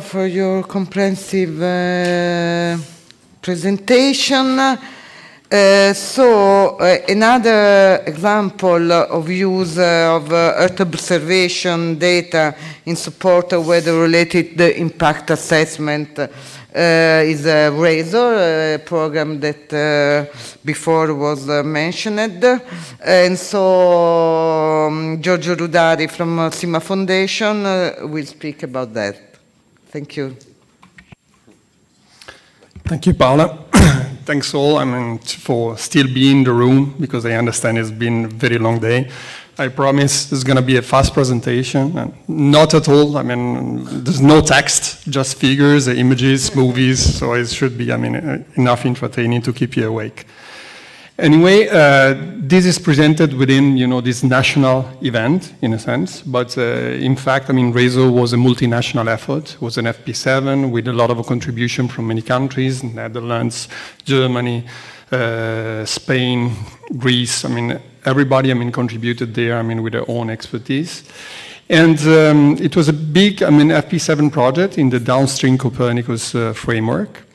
for your comprehensive uh, presentation. Uh, so uh, another example of use uh, of uh, Earth observation data in support of weather-related impact assessment uh, is a RASOR, a program that uh, before was mentioned. And so um, Giorgio Rudari from CIMA Foundation will speak about that. Thank you. Thank you, Paola thanks all I mean, for still being in the room because I understand it's been a very long day. I promise it's going to be a fast presentation. And Not at all. I mean, there's no text, just figures, images, movies. So it should be, I mean, uh, enough entertaining to keep you awake. Anyway, uh, this is presented within, you know, this national event, in a sense. But uh, in fact, I mean, RASOR was a multinational effort. It was an FP7 with a lot of contribution from many countries, Netherlands, Germany, uh, Spain, Greece. I mean, everybody, I mean, contributed there, I mean, with their own expertise. And um, it was a big, I mean, FP7 project in the downstream Copernicus uh, framework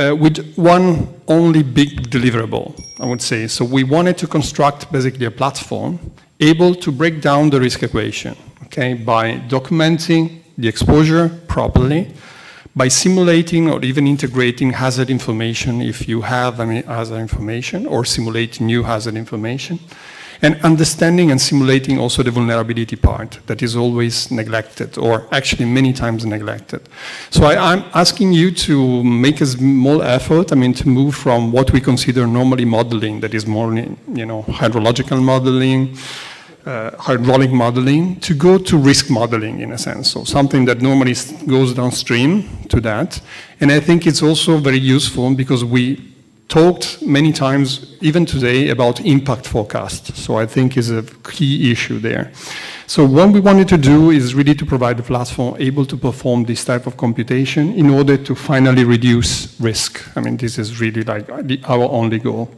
uh, with one only big deliverable, I would say. So we wanted to construct basically a platform able to break down the risk equation, okay, by documenting the exposure properly, by simulating or even integrating hazard information if you have any hazard information, or simulate new hazard information, and understanding and simulating also the vulnerability part that is always neglected or actually many times neglected. So I, am asking you to make a small effort, I mean, to move from what we consider normally modeling, that is more, you know, hydrological modeling, uh, hydraulic modeling, to go to risk modeling in a sense. So something that normally goes downstream to that. And I think it's also very useful because we talked many times, even today, about impact forecast. So I think is a key issue there. So what we wanted to do is really to provide a platform able to perform this type of computation in order to finally reduce risk. I mean, this is really like our only goal.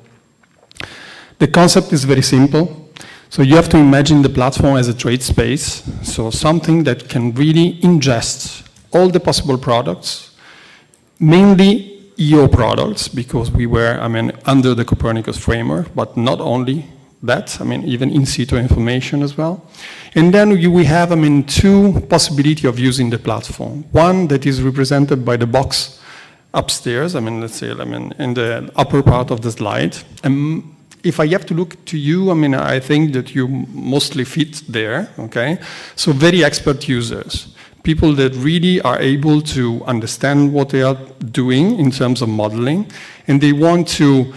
The concept is very simple. So you have to imagine the platform as a trade space. So something that can really ingest all the possible products, mainly EO products because we were, I mean, under the Copernicus framework, but not only that, I mean, even in situ information as well. And then we have, I mean, two possibility of using the platform. One that is represented by the box upstairs, I mean, let's say, I mean, in the upper part of the slide. And if I have to look to you, I mean, I think that you mostly fit there, okay? So very expert users people that really are able to understand what they are doing in terms of modeling, and they want to,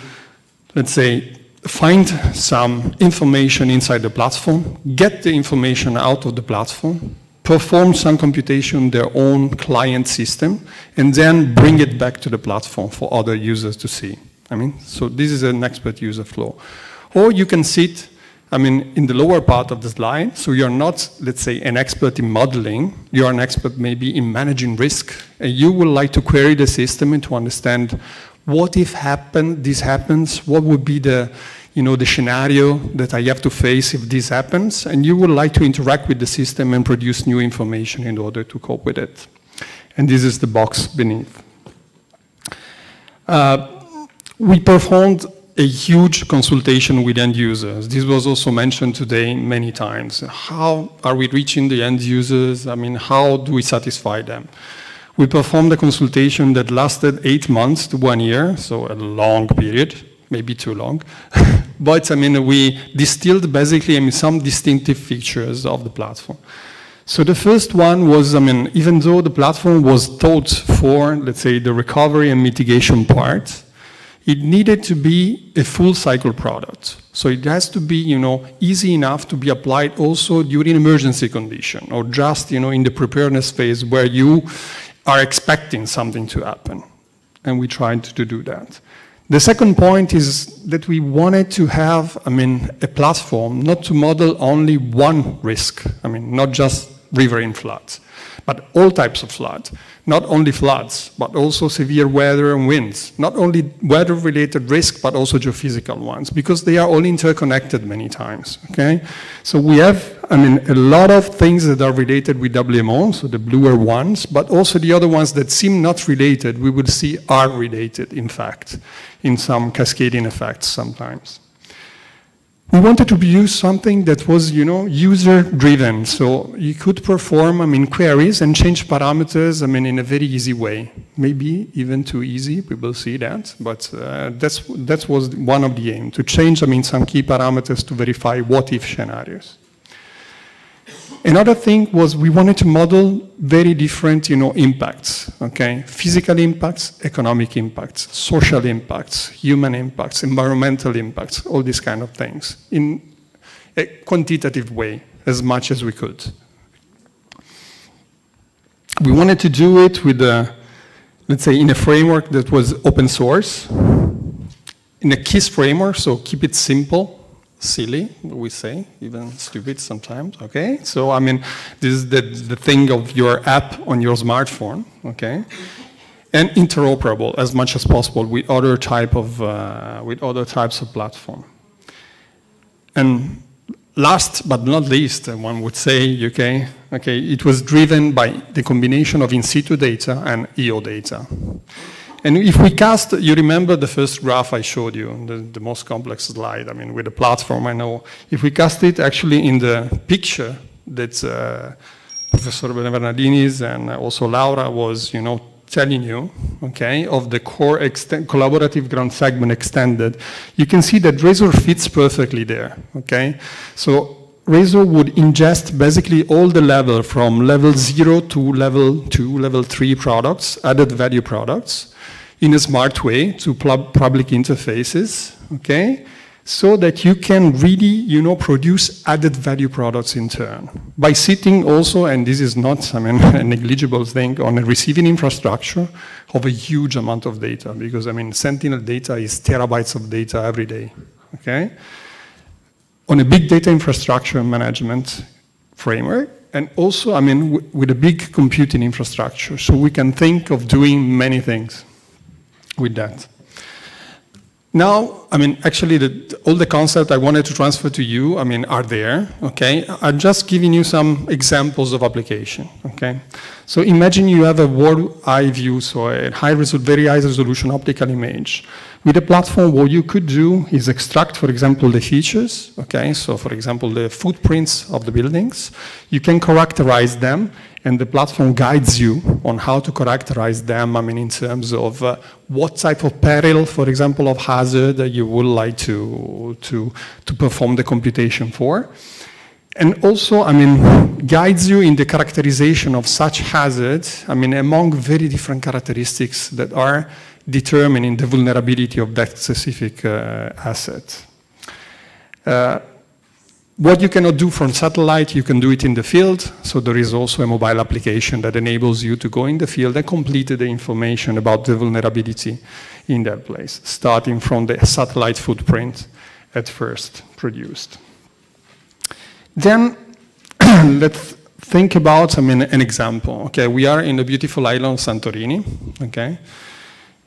let's say, find some information inside the platform, get the information out of the platform, perform some computation on their own client system, and then bring it back to the platform for other users to see. I mean, so this is an expert user flow. Or you can sit I mean, in the lower part of this line, so you're not, let's say, an expert in modeling, you're an expert maybe in managing risk, and you would like to query the system and to understand what if happen, this happens, what would be the, you know, the scenario that I have to face if this happens, and you would like to interact with the system and produce new information in order to cope with it. And this is the box beneath. Uh, we performed a huge consultation with end users. This was also mentioned today many times. How are we reaching the end users? I mean, how do we satisfy them? We performed a consultation that lasted eight months to one year, so a long period, maybe too long. but I mean, we distilled basically I mean, some distinctive features of the platform. So the first one was, I mean, even though the platform was thought for, let's say, the recovery and mitigation part, it needed to be a full cycle product. So it has to be, you know, easy enough to be applied also during emergency condition or just, you know, in the preparedness phase where you are expecting something to happen. And we tried to do that. The second point is that we wanted to have, I mean, a platform not to model only one risk. I mean, not just riverine floods, but all types of floods not only floods, but also severe weather and winds, not only weather-related risk, but also geophysical ones, because they are all interconnected many times, okay? So we have, I mean, a lot of things that are related with WMO, so the bluer ones, but also the other ones that seem not related, we will see are related, in fact, in some cascading effects sometimes. We wanted to use something that was, you know, user-driven, so you could perform, I mean, queries and change parameters, I mean, in a very easy way. Maybe even too easy, we will see that, but uh, that's, that was one of the aim, to change, I mean, some key parameters to verify what-if scenarios. Another thing was we wanted to model very different, you know, impacts, okay? Physical impacts, economic impacts, social impacts, human impacts, environmental impacts, all these kind of things in a quantitative way as much as we could. We wanted to do it with a, let's say, in a framework that was open source, in a KISS framework, so keep it simple, silly, we say, even stupid sometimes, okay? So, I mean, this is the, the thing of your app on your smartphone, okay? And interoperable as much as possible with other type of, uh, with other types of platform. And last but not least, one would say, okay, okay, it was driven by the combination of in situ data and EO data. And if we cast, you remember the first graph I showed you, the, the, most complex slide, I mean, with the platform, I know. If we cast it actually in the picture that uh, Professor Bernardinis and also Laura was, you know, telling you, okay, of the core collaborative ground segment extended, you can see that RASOR fits perfectly there, okay? So RASOR would ingest basically all the level from level zero to level two, level three products, added value products, in a smart way to public interfaces, okay? So that you can really, you know, produce added value products in turn. By sitting also, and this is not, I mean, a negligible thing, on a receiving infrastructure of a huge amount of data, because, I mean, Sentinel data is terabytes of data every day, okay? On a big data infrastructure management framework, and also, I mean, with a big computing infrastructure, so we can think of doing many things with that. Now, I mean, actually, the, all the concepts I wanted to transfer to you, I mean, are there, okay? I'm just giving you some examples of application, okay? So imagine you have a world eye view, so a high very high resolution optical image. With a platform, what you could do is extract, for example, the features, okay? So for example, the footprints of the buildings. You can characterize them and the platform guides you on how to characterize them, I mean, in terms of uh, what type of peril, for example, of hazard that you would like to, to, to perform the computation for. And also, I mean, guides you in the characterization of such hazards, I mean, among very different characteristics that are determining the vulnerability of that specific uh, asset. Uh, what you cannot do from satellite, you can do it in the field. So there is also a mobile application that enables you to go in the field and complete the information about the vulnerability in that place, starting from the satellite footprint at first produced. Then let's think about I mean, an example. Okay, we are in the beautiful island Santorini. Okay,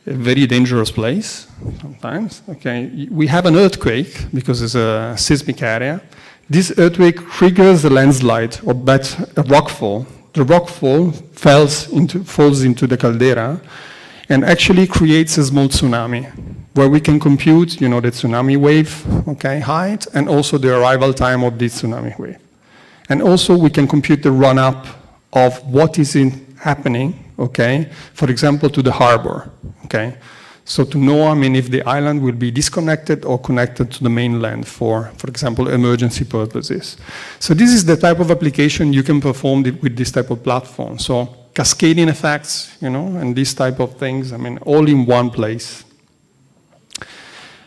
a very dangerous place sometimes. Okay, we have an earthquake because it's a seismic area. This earthquake triggers a landslide or a rockfall. The rockfall falls into, falls into the caldera and actually creates a small tsunami where we can compute you know, the tsunami wave okay, height and also the arrival time of this tsunami wave. And also we can compute the run-up of what is in happening, okay, for example, to the harbor, okay. So to know, I mean, if the island will be disconnected or connected to the mainland for, for example, emergency purposes. So this is the type of application you can perform with this type of platform. So cascading effects, you know, and these type of things, I mean, all in one place.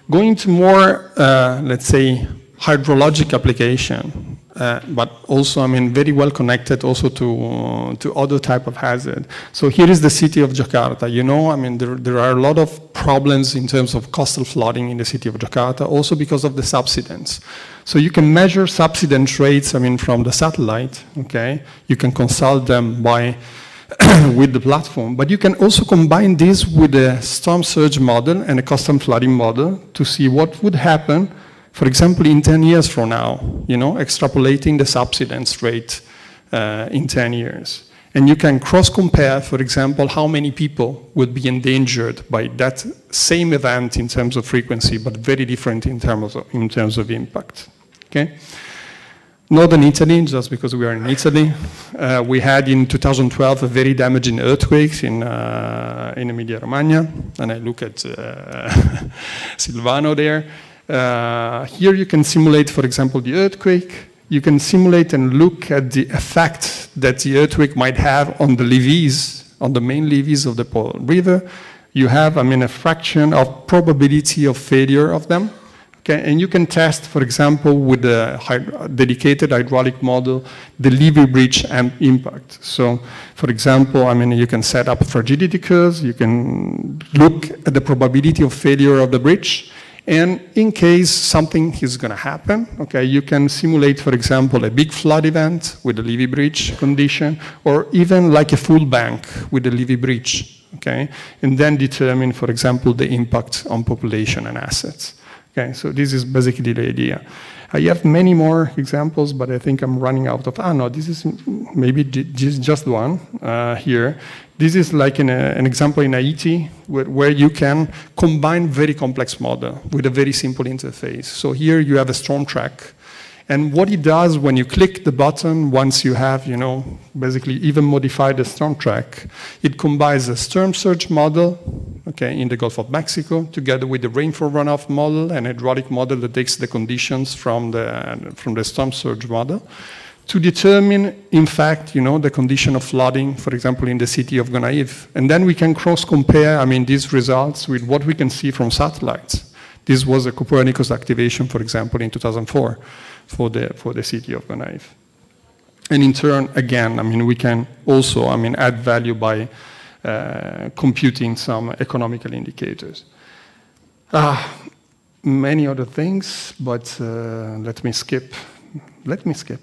Going to more, uh, let's say, hydrologic application, uh, but also, I mean, very well connected also to, uh, to other type of hazard. So here is the city of Jakarta. You know, I mean, there, there are a lot of problems in terms of coastal flooding in the city of Jakarta, also because of the subsidence. So you can measure subsidence rates, I mean, from the satellite, okay? You can consult them by with the platform, but you can also combine this with a storm surge model and a custom flooding model to see what would happen for example, in 10 years from now, you know, extrapolating the subsidence rate uh, in 10 years. And you can cross-compare, for example, how many people would be endangered by that same event in terms of frequency, but very different in terms of, in terms of impact. Okay? Northern Italy, just because we are in Italy, uh, we had in 2012 a very damaging earthquake in, uh, in Emilia-Romagna, and I look at uh, Silvano there. Uh, here you can simulate, for example, the earthquake. You can simulate and look at the effect that the earthquake might have on the levees, on the main levees of the Po River. You have, I mean, a fraction of probability of failure of them. Okay, and you can test, for example, with a dedicated hydraulic model, the levee breach and impact. So, for example, I mean, you can set up fragility curves, you can look at the probability of failure of the breach, and in case something is going to happen, okay, you can simulate, for example, a big flood event with a levee breach condition, or even like a full bank with a levee breach, okay, and then determine, for example, the impact on population and assets. Okay, so this is basically the idea. I have many more examples, but I think I'm running out of, ah, no, this is maybe just one uh, here. This is like an, uh, an example in Haiti where, where, you can combine very complex model with a very simple interface. So here you have a storm track and what it does when you click the button, once you have, you know, basically even modified the storm track, it combines a storm surge model, okay, in the Gulf of Mexico, together with the rainfall runoff model and hydraulic model that takes the conditions from the, from the storm surge model to determine, in fact, you know, the condition of flooding, for example, in the city of Gonaives. And then we can cross-compare, I mean, these results with what we can see from satellites. This was a Copernicus activation, for example, in 2004 for the, for the city of Gonaives. And in turn, again, I mean, we can also, I mean, add value by uh, computing some economical indicators. Ah, many other things, but uh, let me skip. Let me skip.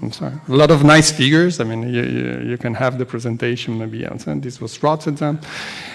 I'm sorry. A lot of nice figures. I mean, you, you, you can have the presentation maybe. This was Rotterdam.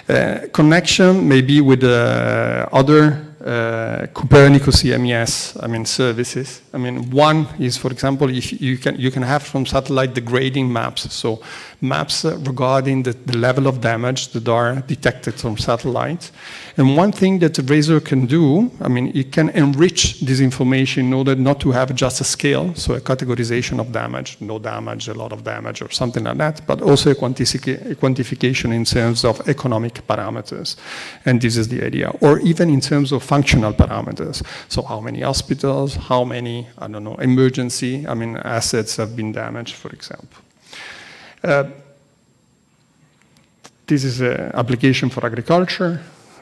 Uh, connection maybe with uh, other uh, Copernicus EMS, I mean, services. I mean, one is, for example, if you can, you can have from satellite the grading maps. So maps regarding the, the level of damage that are detected from satellite. And one thing that the RASOR can do, I mean, it can enrich this information in order not to have just a scale, so a categorization of damage, no damage, a lot of damage, or something like that, but also a, quantific a quantification in terms of economic parameters. And this is the idea. Or even in terms of functional parameters. So how many hospitals, how many, I don't know, emergency, I mean, assets have been damaged, for example. Uh, this is an application for agriculture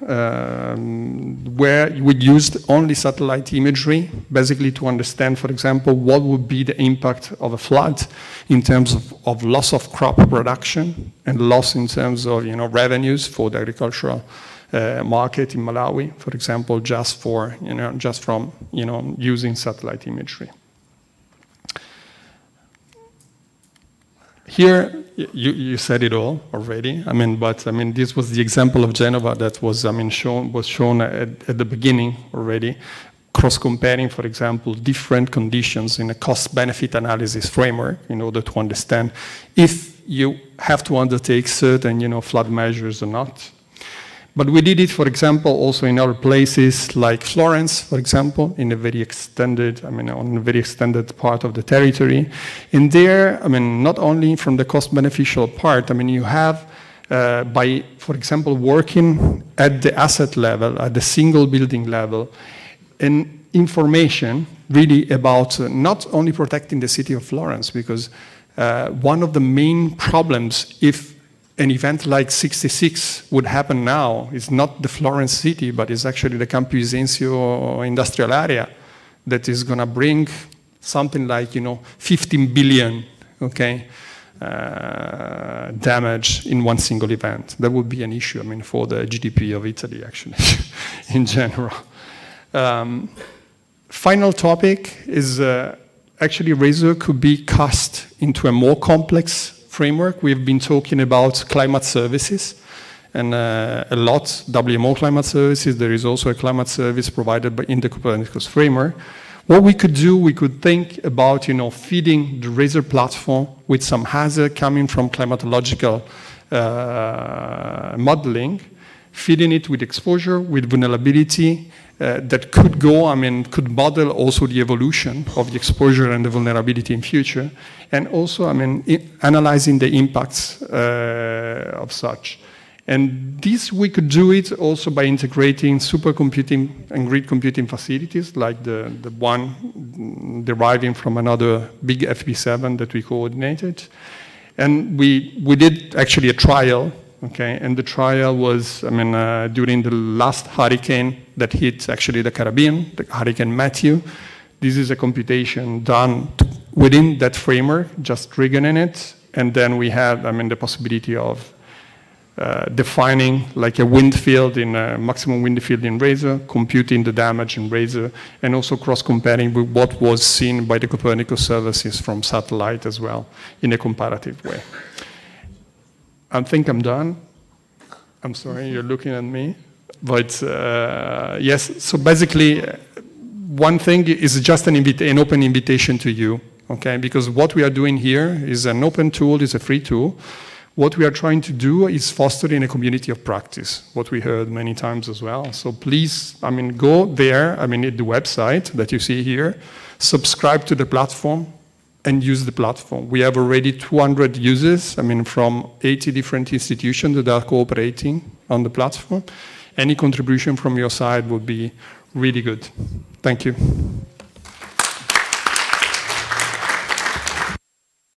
um, where we used only satellite imagery, basically to understand, for example, what would be the impact of a flood in terms of, of loss of crop production and loss in terms of you know, revenues for the agricultural Uh, market in Malawi, for example, just for you know just from you know using satellite imagery. Here, you, you said it all already. I mean, but I mean, this was the example of Genova that was, I mean, shown was shown at, at the beginning already. Cross-comparing, for example, different conditions in a cost-benefit analysis framework in order to understand if you have to undertake certain, you know, flood measures or not. But we did it, for example, also in other places like Florence, for example, in a very extended, I mean, on a very extended part of the territory. And there, I mean, not only from the cost beneficial part, I mean, you have uh, by, for example, working at the asset level, at the single building level, and information really about uh, not only protecting the city of Florence, because uh, one of the main problems if an event like 66 would happen now, it's not the Florence city, but it's actually the Campi Bisenzio industrial area that is going to bring something like, you know, 15 billion, okay, uh, damage in one single event. That would be an issue, I mean, for the GDP of Italy, actually, in general. Um, final topic is uh, actually RASOR could be cast into a more complex framework, we've been talking about climate services. and uh, a lot, WMO climate services. There is also a climate service provided by, in the Copernicus framework. What we could do, we could think about, you know, feeding the RASOR platform with some hazard coming from climatological uh, modeling, feeding it with exposure, with vulnerability, uh, that could go, I mean, could model also the evolution of the exposure and the vulnerability in future, and also, I mean, analyzing the impacts uh, of such. And this, we could do it also by integrating supercomputing and grid computing facilities, like the, the one deriving from another big FP7 that we coordinated. And we, we did actually a trial okay? And the trial was, I mean, uh, during the last hurricane that hit actually the Caribbean, the Hurricane Matthew. This is a computation done within that framework, just triggering it, and then we had, I mean, the possibility of uh, defining like a wind field in a maximum wind field in RASOR, computing the damage in RASOR, and also cross-comparing with what was seen by the Copernicus services from satellite as well in a comparative way. I think I'm done. I'm sorry, you're looking at me. But uh, yes, so basically, one thing is just an, an, open invitation to you, okay? Because what we are doing here is an open tool, is a free tool. What we are trying to do is fostering a community of practice, what we heard many times as well. So please, I mean, go there, I mean, the website that you see here, subscribe to the platform, and use the platform. We have already 200 users, I mean, from 80 different institutions that are cooperating on the platform. Any contribution from your side would be really good. Thank you.